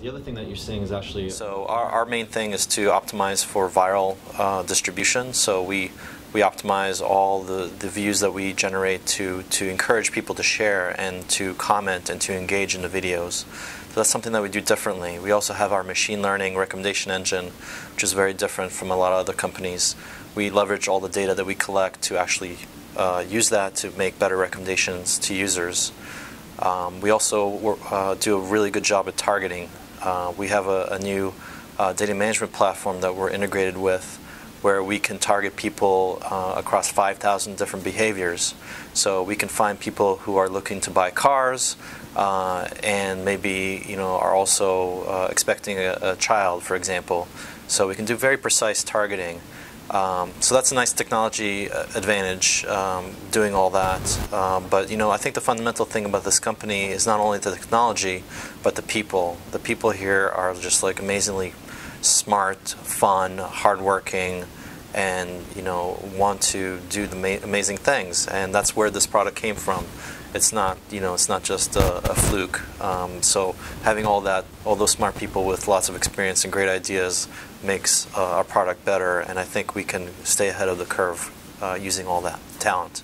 The other thing that you're seeing is actually So our, our main thing is to optimize for viral uh, distribution. So we we optimize all the, the views that we generate to to encourage people to share and to comment and to engage in the videos. So that's something that we do differently. We also have our machine learning recommendation engine, which is very different from a lot of other companies. We leverage all the data that we collect to actually uh, use that to make better recommendations to users. Um, we also uh, do a really good job at targeting. Uh, we have a, a new uh, data management platform that we're integrated with where we can target people uh, across 5,000 different behaviors. So we can find people who are looking to buy cars uh, and maybe you know are also uh, expecting a, a, child, for example. So we can do very precise targeting. Um, so that's a nice technology uh, advantage um, doing all that. Um, but you know, I think the fundamental thing about this company is not only the technology, but the people. The people here are just like amazingly smart, fun, hardworking, and you know want to do the amazing things. And that's where this product came from. It's not you know it's not just a, a fluke. Um, so having all that, all those smart people with lots of experience and great ideas makes uh, our product better. And I think we can stay ahead of the curve uh, using all that talent.